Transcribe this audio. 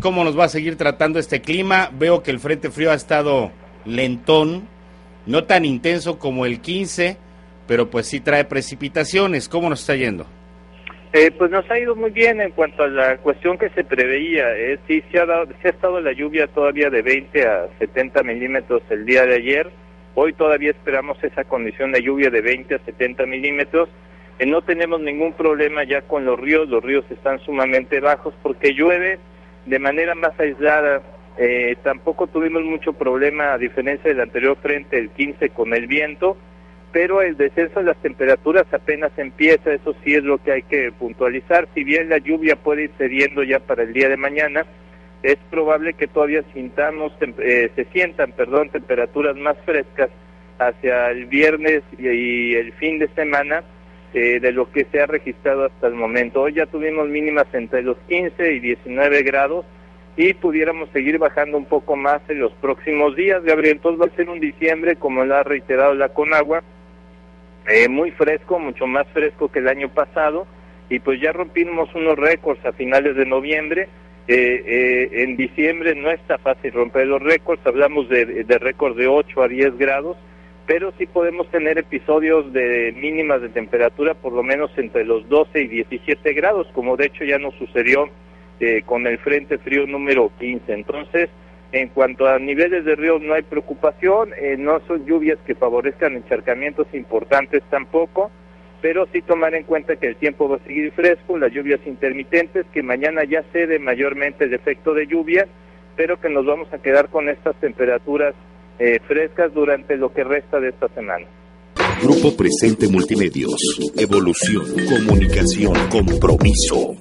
¿Cómo nos va a seguir tratando este clima? Veo que el Frente Frío ha estado lentón, no tan intenso como el 15, pero pues sí trae precipitaciones. ¿Cómo nos está yendo? Eh, pues nos ha ido muy bien en cuanto a la cuestión que se preveía. Eh, sí, se ha, dado, se ha estado la lluvia todavía de 20 a 70 milímetros el día de ayer. Hoy todavía esperamos esa condición de lluvia de 20 a 70 milímetros. No tenemos ningún problema ya con los ríos. Los ríos están sumamente bajos porque llueve de manera más aislada. Eh, tampoco tuvimos mucho problema, a diferencia del anterior frente, el 15, con el viento pero el descenso de las temperaturas apenas empieza, eso sí es lo que hay que puntualizar. Si bien la lluvia puede ir cediendo ya para el día de mañana, es probable que todavía sintamos, eh, se sientan, perdón, temperaturas más frescas hacia el viernes y, el fin de semana eh, de lo que se ha registrado hasta el momento. Hoy ya tuvimos mínimas entre los 15 y 19 grados y pudiéramos seguir bajando un poco más en los próximos días, Gabriel. Entonces va a ser un diciembre, como lo ha reiterado la Conagua, eh, muy fresco, mucho más fresco que el año pasado, y pues ya rompimos unos récords a finales de noviembre. Eh, eh, en diciembre no está fácil romper los récords, hablamos de, de récords de 8 a 10 grados, pero sí podemos tener episodios de mínimas de temperatura por lo menos entre los 12 y 17 grados, como de hecho ya nos sucedió con el Frente Frío número 15. Entonces, en cuanto a niveles de ríos no hay preocupación, eh, no son lluvias que favorezcan encharcamientos importantes tampoco, pero sí tomar en cuenta que el tiempo va a seguir fresco, las lluvias intermitentes, que mañana ya cede mayormente el efecto de lluvia, pero que nos vamos a quedar con estas temperaturas eh, frescas durante lo que resta de esta semana. Grupo Presente Multimedios. Evolución, comunicación, compromiso.